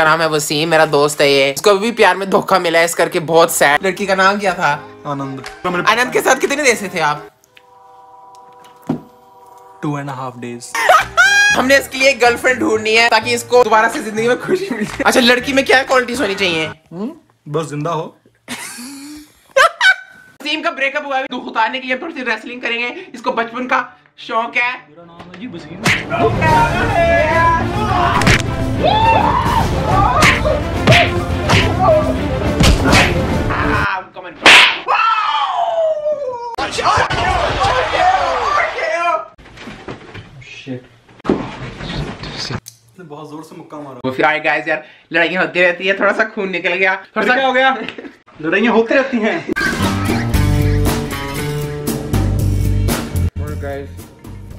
इसका नाम है वसीम मेरा दोस्त है ये। इसको भी प्यार में धोखा मिला है इस करके बहुत सैड लड़की का नाम क्या था? आनंद। आनंद के साथ कितने देर से थे आप? टू एंड हाफ़ डेज़ हमने इसके लिए गर्लफ्रेंड ढूंढनी है ताकि इसको दोबारा से ज़िंदगी में खुशी मिल। अच्छा लड़की में क्या क्वालिटीज होनी चाहिए? बस ज़िंदा हो। वसीम का ब्रेकअप हुआ है दुख उतारने के लिए थोड़ी सी रेसलिंग करेंगे। इसको बचपन का शौक है। बहुत ज़ोर से मुक्का मारा। वो फिर आए गाइस यार लड़ाइयाँ होती रहती है थोड़ा सा खून निकल गया। थोड़ा फिर क्या सा हो गया? लड़ाइयाँ होती रहती हैं।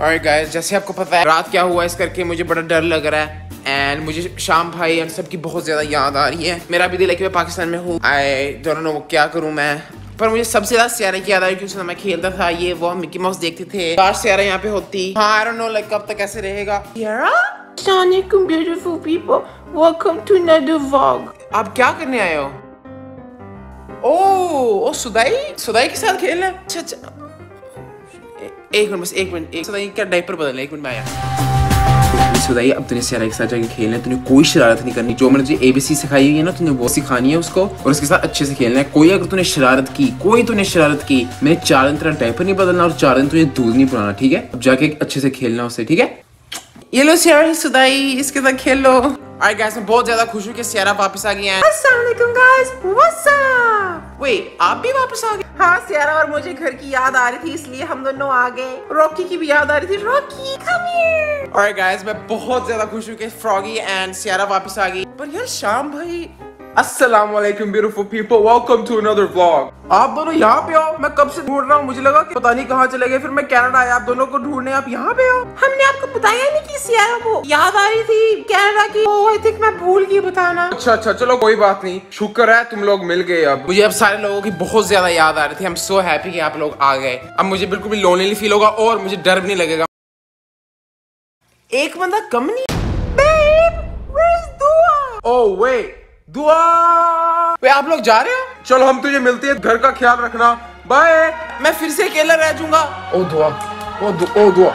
Alright guys, जैसे आपको पता है रात क्या हुआ इस करके मुझे बड़ा डर लग रहा है। एंड मुझे शाम भाई एंड सबकी बहुत ज़्यादा याद आ रही है। मेरा भी दिल है कि मैं पाकिस्तान में हूँ। आई डोंट नो क्या करूँ मैं। पर मुझे सबसे ज़्यादा सियारा की याद आ रही है क्योंकि मैं खेलता था ये वो मिकी माउस देखते थे। काश सियारा यहाँ पे होती। हाँ आई डोंट नो लाइक कब तक ऐसे रहेगा। सियारा Assalamualaikum, beautiful people. Welcome to another vlog. आप क्या करने आए हो? ओ ओ सुदाई? सुदाई के साथ खेलना? अच्छा अच्छा। एक मिनट बस, एक मिनट, एक सुदाई क्या डायपर है एक मिनट में आया। सुदाई, अब तूने सियारा के साथ जाके खेलना है, तूने कोई शरारत नहीं करनी। जो मैंने तुझे एबीसी सिखाई हुई है ना, तूने वो सिखानी है उसको, और उसके साथ अच्छे से खेलना है। कोई अगर तूने शरारत की, कोई तूने शरारत की मैं चार दिन तेरा डायपर नहीं बदलना और चार दिन तुझे दूध नहीं पिलाना ठीक है? अब जाके अच्छे से खेलना उससे ठीक है? ये लो सियारा ही सुदाई इसके साथ खेल। लो Alright guys मैं बहुत ज़्यादा खुश हूँ कि सियारा वापस आ गई है। Assalamualaikum guys. What's up? Wait आप भी वापस आ गए? हाँ सियारा और मुझे घर की याद आ रही थी इसलिए हम दोनों आ गए। रॉकी की भी याद आ रही थी। Rocky come here. Alright guys मैं बहुत ज़्यादा खुश हूँ कि फ्रॉगी एंड सियारा वापस आ गई। पर यार शाम भाई वालेकुम beautiful people welcome to another vlog आप दोनों यहाँ पे हो मैं कब से ढूंढ रहा हूँ? मुझे लगा कि पता नहीं कहाँ चले गए। फिर मैं कनाडा आया। आप दोनों को ढूँढने आप यहाँ पे हो हमने आपको बताया नहीं कि सियारा को याद आ रही थी कनाडा की। ओ आई थिंक मैं भूल गई बताना। अच्छा अच्छा चलो कोई बात नहीं। शुक्र है तुम लोग मिल गए अब। मुझे अब सारे लोगों की बहुत ज़्यादा याद आ रही थी। आई एम सो हैप्पी कि आप लोग आ गए। अब मुझे बिल्कुल भी लोनली फील होगा और मुझे डर भी नहीं लगेगा। एक बंदा कम नहीं? Oh wait, दुआ। वे आप लोग जा रहे हो? चलो हम तुझे मिलते हैं घर का ख्याल रखना। बाय मैं फिर से अकेला रह जाऊँगा। ओ दुआ ओ दुआ ओ दुआ।